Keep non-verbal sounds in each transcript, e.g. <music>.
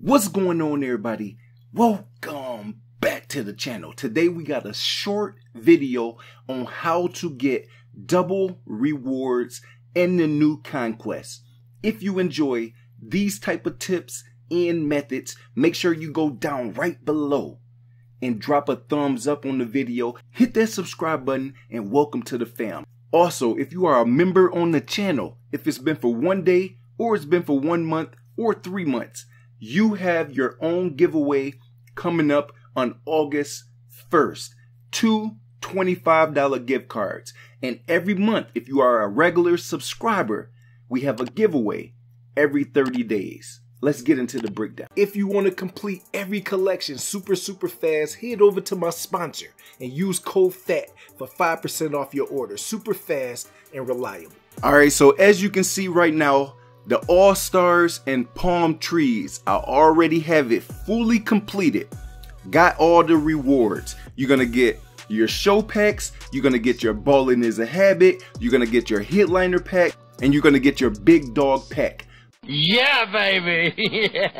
What's going on everybody? Welcome back to the channel. Today we got a short video on how to get double rewards in the new conquest. If you enjoy these type of tips and methods, make sure you go down right below and drop a thumbs up on the video. Hit that subscribe button and welcome to the fam. Also, if you are a member on the channel, if it's been for one day or it's been for one month or three months, you have your own giveaway coming up on August 1st. Two $25 gift cards. And every month, if you are a regular subscriber, we have a giveaway every 30 days. Let's get into the breakdown. If you want to complete every collection super, super fast, head over to my sponsor and use code PHAT for 5% off your order. Super fast and reliable. All right, so as you can see right now, the All Stars and Palm Trees, I already have it fully completed. Got all the rewards. You're gonna get your show packs, you're gonna get your Ballin' is a Habit, you're gonna get your Headliner pack, and you're gonna get your Big Dog pack. Yeah, baby! <laughs>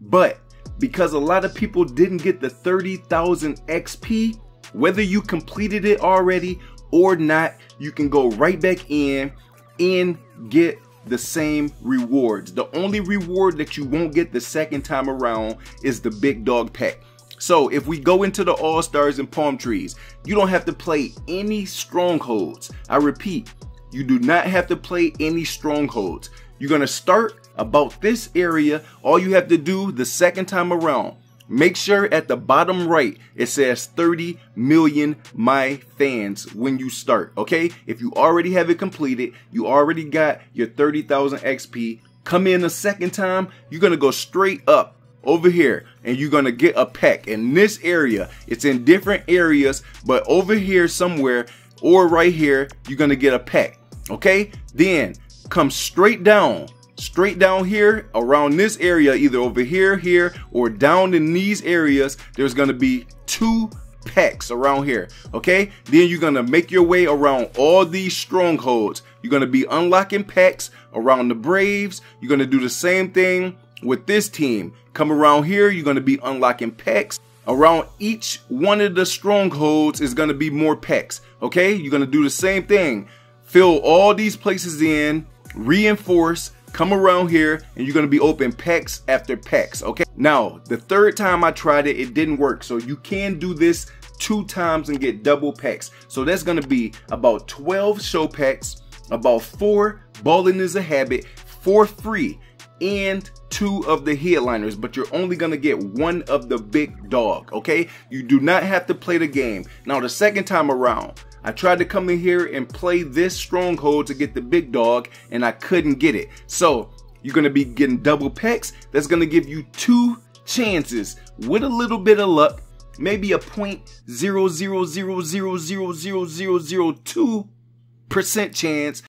But because a lot of people didn't get the 30,000 XP, whether you completed it already or not, you can go right back in and get the same rewards. The only reward that you won't get the second time around is the big dog pack. So if we go into the All Stars and Palm Trees, you don't have to play any strongholds. I repeat, you do not have to play any strongholds. You're gonna start about this area. All you have to do the second time around, make sure at the bottom right it says 30 million my fans when you start. Okay, if you already have it completed, you already got your 30,000 XP. Come in a second time, you're gonna go straight up over here and you're gonna get a pack in this area it's in different areas but over here somewhere or right here you're gonna get a pack okay then come straight down straight down here around this area either over here here or down in these areas there's gonna be two packs around here okay then you're gonna make your way around all these strongholds you're gonna be unlocking packs around the braves you're gonna do the same thing with this team. Come around here, you're going to be unlocking packs. Around each one of the strongholds is going to be more packs. Okay, you're going to do the same thing. Fill all these places in, reinforce, come around here, and you're to be open packs after packs. Okay, now the third time I tried it, it didn't work. So you can do this two times and get double packs. So that's to be about 12 show packs, about four Ballin' is a Habit for free and two of the headliners, but you're only gonna get one of the big dog, okay? You do not have to play the game. Now, the second time around, I tried to come in here and play this stronghold to get the big dog, and I couldn't get it. So, you're gonna be getting double packs. That's gonna give you two chances with a little bit of luck, maybe a point zero zero zero zero zero zero zero zero two percent chance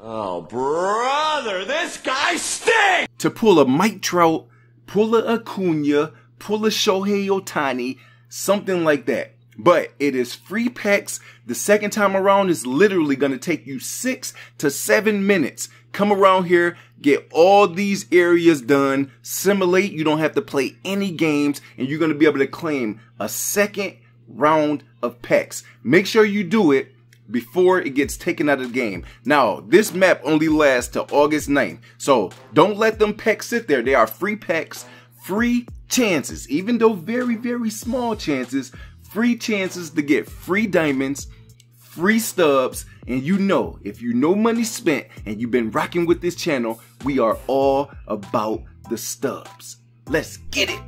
oh, brother, this guy stinks! to pull a Mike Trout, pull a Acuna, pull a Shohei Ohtani, something like that. But it is free packs. The second time around is literally going to take you six to seven minutes. Come around here, get all these areas done, simulate. You don't have to play any games, and you're going to be able to claim a second round of packs. Make sure you do it before it gets taken out of the game. Now, this map only lasts till August 9th. So don't let them packs sit there. They are free packs, free chances, even though very, very small chances, free chances to get free diamonds, free stubs, and you know, if you know money spent and you've been rocking with this channel, we are all about the stubs. Let's get it.